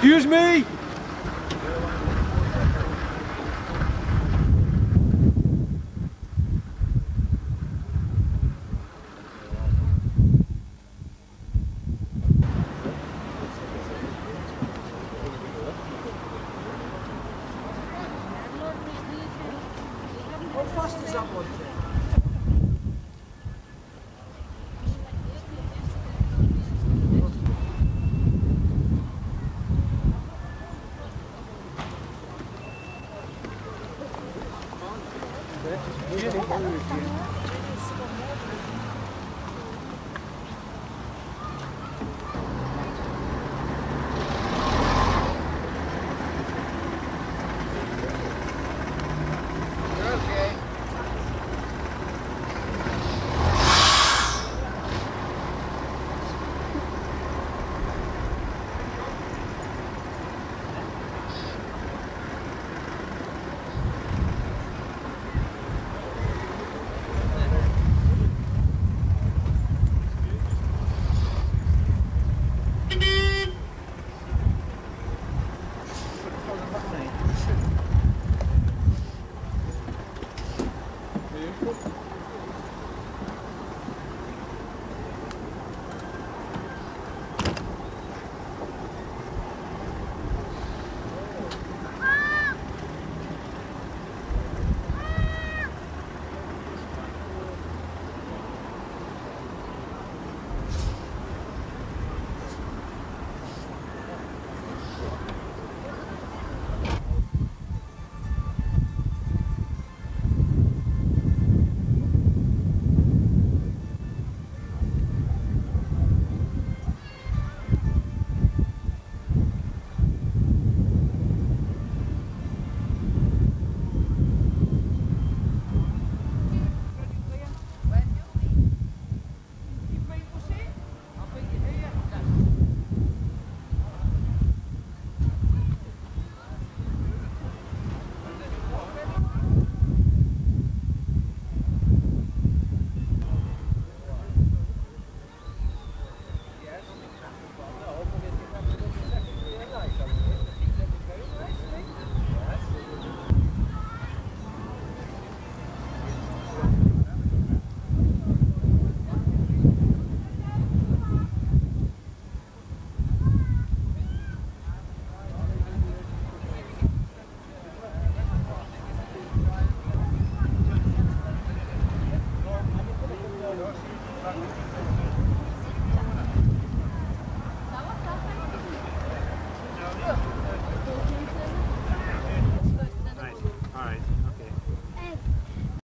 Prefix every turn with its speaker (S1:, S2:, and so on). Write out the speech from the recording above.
S1: Excuse me?
S2: How fast is that one? 네.